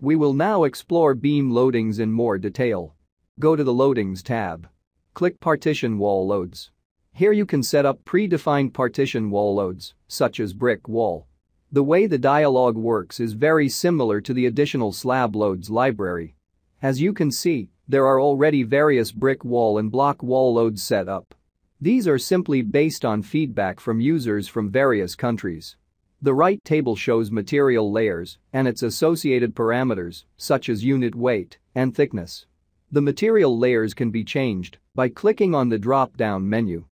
We will now explore beam loadings in more detail. Go to the Loadings tab. Click Partition Wall Loads. Here you can set up predefined partition wall loads, such as brick wall. The way the dialog works is very similar to the additional slab loads library. As you can see, there are already various brick wall and block wall loads set up. These are simply based on feedback from users from various countries. The right table shows material layers and its associated parameters, such as unit weight and thickness. The material layers can be changed by clicking on the drop-down menu.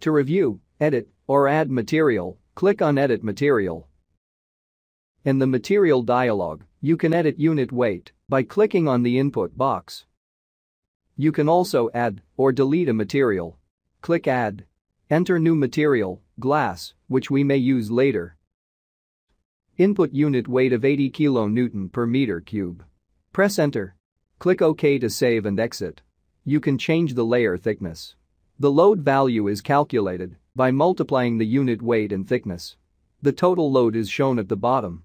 To review, edit, or add material, click on Edit Material. In the Material dialog, you can edit unit weight by clicking on the input box. You can also add or delete a material. Click Add. Enter new material, glass, which we may use later. Input unit weight of 80 kN per meter cube. Press Enter. Click OK to save and exit. You can change the layer thickness. The load value is calculated by multiplying the unit weight and thickness. The total load is shown at the bottom.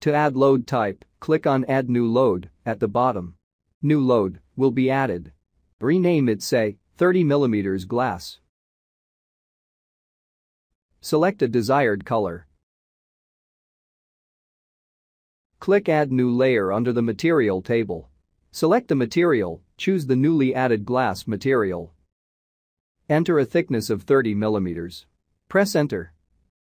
To add load type, click on Add New Load at the bottom. New load will be added. Rename it say 30 mm glass. Select a desired color. Click Add New Layer under the Material table. Select the material, choose the newly added glass material. Enter a thickness of 30 mm. Press enter.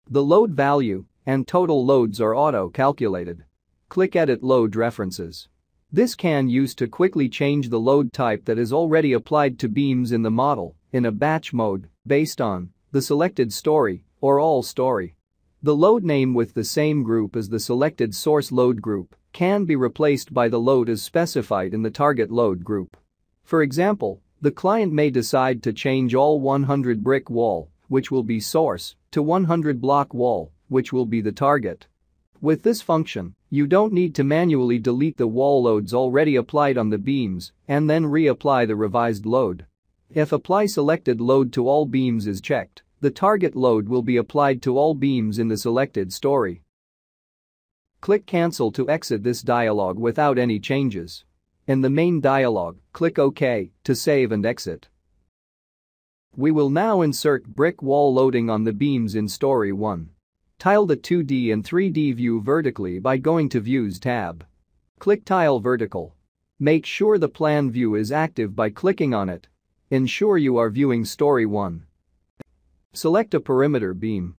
The load value and total loads are auto-calculated. Click Edit Load References. This can use to quickly change the load type that is already applied to beams in the model in a batch mode based on the selected story or all story. The load name with the same group as the selected source load group can be replaced by the load as specified in the target load group. For example, the client may decide to change all 100 brick wall, which will be source, to 100 block wall, which will be the target. With this function, you don't need to manually delete the wall loads already applied on the beams and then reapply the revised load. If apply selected load to all beams is checked, the target load will be applied to all beams in the selected story. Click cancel to exit this dialog without any changes. In the main dialog, click OK to save and exit. We will now insert brick wall loading on the beams in Story 1. Tile the 2D and 3D view vertically by going to Views tab. Click Tile Vertical. Make sure the plan view is active by clicking on it. Ensure you are viewing Story 1. Select a perimeter beam.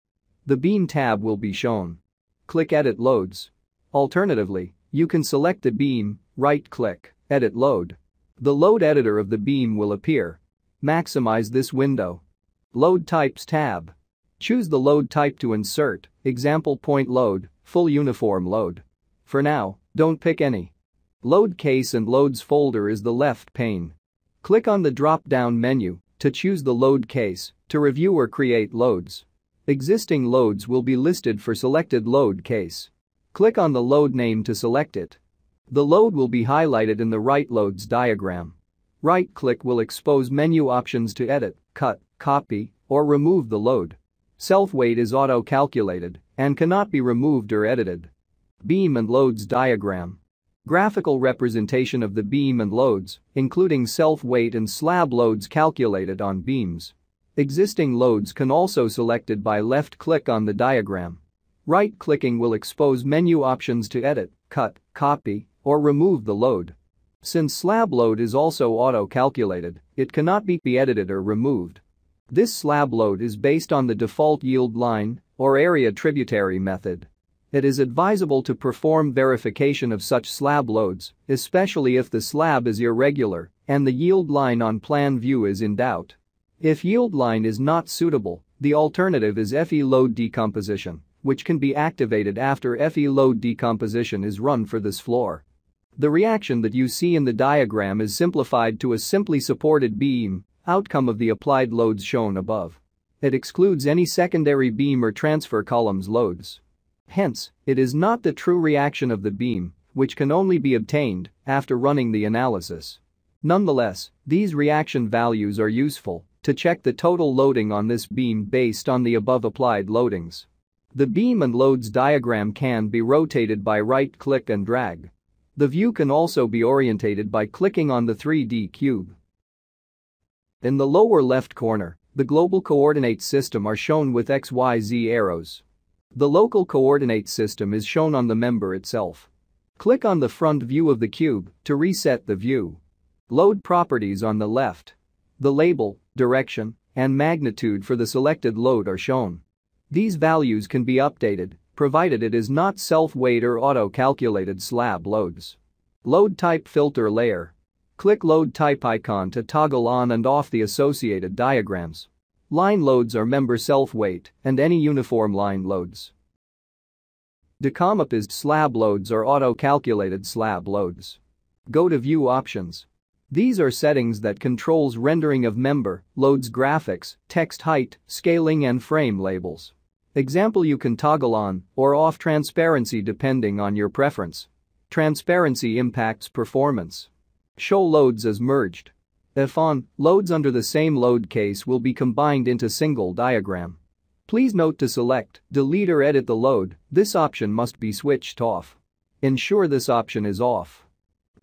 The Beam tab will be shown. Click Edit Loads. Alternatively, you can select the beam, right-click, Edit load. The load editor of the beam will appear. Maximize this window. Load Types tab. Choose the load type to insert, example point load, full uniform load. For now, don't pick any. Load case and loads folder is the left pane. Click on the drop-down menu to choose the load case to review or create loads. Existing loads will be listed for selected load case. Click on the load name to select it. The load will be highlighted in the Right Loads diagram. Right-click will expose menu options to edit, cut, copy, or remove the load. Self-weight is auto-calculated and cannot be removed or edited. Beam and loads diagram. Graphical representation of the beam and loads, including self-weight and slab loads calculated on beams. Existing loads can also selected by left-click on the diagram. Right-clicking will expose menu options to edit, cut, copy, or remove the load. Since slab load is also auto-calculated, it cannot be edited or removed. This slab load is based on the default yield line or area tributary method. It is advisable to perform verification of such slab loads, especially if the slab is irregular and the yield line on plan view is in doubt. If yield line is not suitable, the alternative is FE load decomposition, which can be activated after FE load decomposition is run for this floor. The reaction that you see in the diagram is simplified to a simply supported beam, outcome of the applied loads shown above. It excludes any secondary beam or transfer columns loads. Hence, it is not the true reaction of the beam, which can only be obtained after running the analysis. Nonetheless, these reaction values are useful to check the total loading on this beam based on the above applied loadings. The beam and loads diagram can be rotated by right-click and drag. The view can also be orientated by clicking on the 3D cube. In the lower left corner, the global coordinate system are shown with XYZ arrows. The local coordinate system is shown on the member itself. Click on the front view of the cube to reset the view. Load properties on the left. The label, direction, and magnitude for the selected load are shown. These values can be updated, provided it is not self-weight or auto-calculated slab loads. Load type filter layer. Click load type icon to toggle on and off the associated diagrams. Line loads are member self-weight and any uniform line loads. Decomposed slab loads are auto-calculated slab loads. Go to View Options. These are settings that controls rendering of member, loads graphics, text height, scaling and frame labels. Example you can toggle on or off transparency depending on your preference. Transparency impacts performance. Show loads as merged. If on, loads under the same load case will be combined into single diagram. Please note to select, delete or edit the load, this option must be switched off. Ensure this option is off.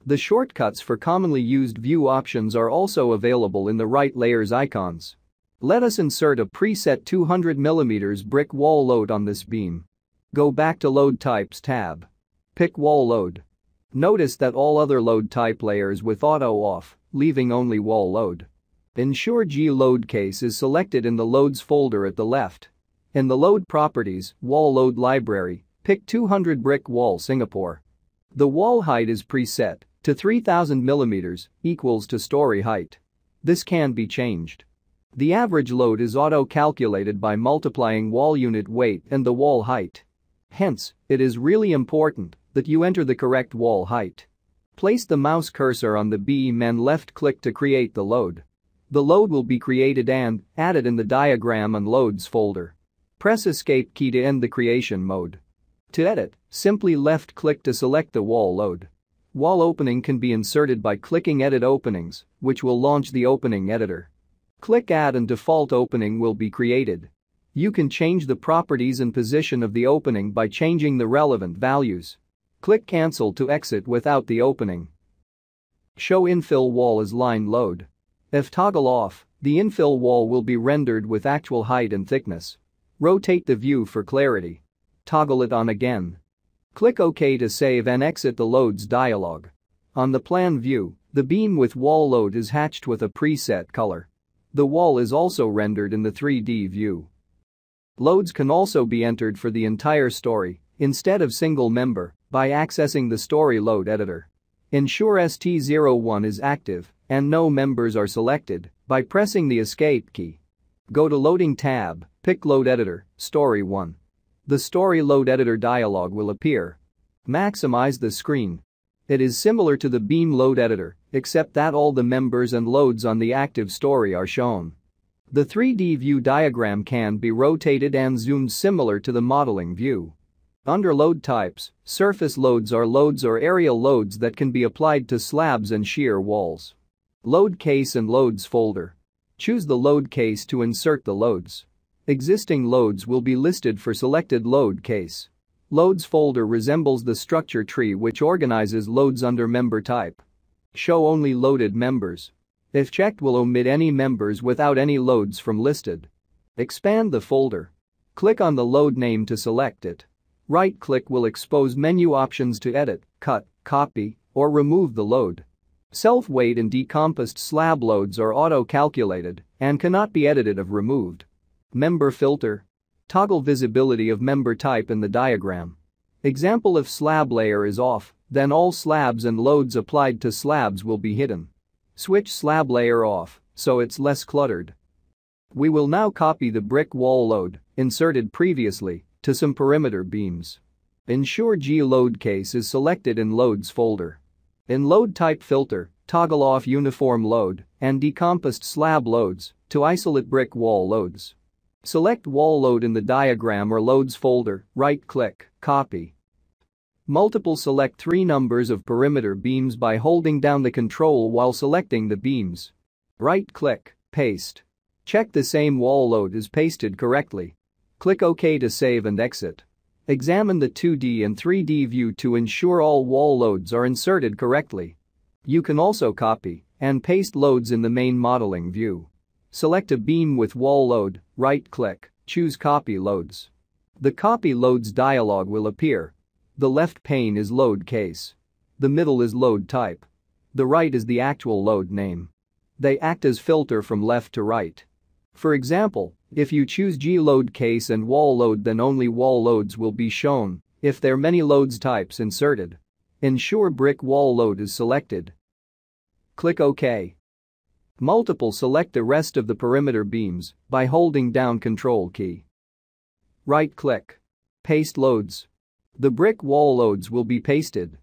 The shortcuts for commonly used view options are also available in the right layers icons. Let us insert a preset 200mm brick wall load on this beam. Go back to Load Types tab. Pick Wall Load. Notice that all other load type layers with auto off, leaving only wall load. Ensure G load case is selected in the Loads folder at the left. In the Load Properties, Wall Load Library, pick 200 brick wall Singapore. The wall height is preset to 3000 mm equals to story height. This can be changed. The average load is auto-calculated by multiplying wall unit weight and the wall height. Hence, it is really important that you enter the correct wall height. Place the mouse cursor on the beam and left-click to create the load. The load will be created and added in the diagram and loads folder. Press escape key to end the creation mode. To edit, simply left-click to select the wall load. Wall opening can be inserted by clicking Edit Openings, which will launch the opening editor. Click Add and default opening will be created. You can change the properties and position of the opening by changing the relevant values. Click Cancel to exit without the opening. Show infill wall as line load. If toggle off, the infill wall will be rendered with actual height and thickness. Rotate the view for clarity. Toggle it on again. Click OK to save and exit the loads dialog. On the plan view, the beam with wall load is hatched with a preset color. The wall is also rendered in the 3D view. Loads can also be entered for the entire story, instead of single member, by accessing the story load editor. Ensure ST01 is active and no members are selected by pressing the escape key. Go to Loading tab, pick Load Editor, Story 1. The Story Load Editor dialog will appear. Maximize the screen. It is similar to the Beam Load Editor, except that all the members and loads on the active story are shown. The 3D view diagram can be rotated and zoomed similar to the modeling view. Under load types, surface loads are loads or aerial loads that can be applied to slabs and shear walls. Load case and loads folder. Choose the load case to insert the loads. Existing loads will be listed for selected load case. Loads folder resembles the structure tree which organizes loads under member type. Show only loaded members. If checked will omit any members without any loads from listed. Expand the folder. Click on the load name to select it. Right-click will expose menu options to edit, cut, copy, or remove the load. Self-weight and decomposed slab loads are auto-calculated and cannot be edited if removed. Member filter. Toggle visibility of member type in the diagram. Example if slab layer is off, then all slabs and loads applied to slabs will be hidden. Switch slab layer off so it's less cluttered. We will now copy the brick wall load, inserted previously, to some perimeter beams. Ensure G load case is selected in Loads folder. In Load Type Filter, toggle off Uniform Load and Decomposed Slab Loads to isolate brick wall loads. Select Wall Load in the Diagram or Loads folder, right-click, copy. Multiple select three numbers of perimeter beams by holding down the control while selecting the beams. Right-click, paste. Check the same wall load is pasted correctly. Click OK to save and exit. Examine the 2D and 3D view to ensure all wall loads are inserted correctly. You can also copy and paste loads in the main modeling view. Select a beam with wall load, right-click, choose Copy Loads. The Copy Loads dialog will appear. The left pane is load case. The middle is load type. The right is the actual load name. They act as filter from left to right. For example, if you choose G-load case and wall load then only wall loads will be shown if there are many loads types inserted. Ensure brick wall load is selected. Click OK. Multiple select the rest of the perimeter beams by holding down Control key. Right-click. Paste loads. The brick wall loads will be pasted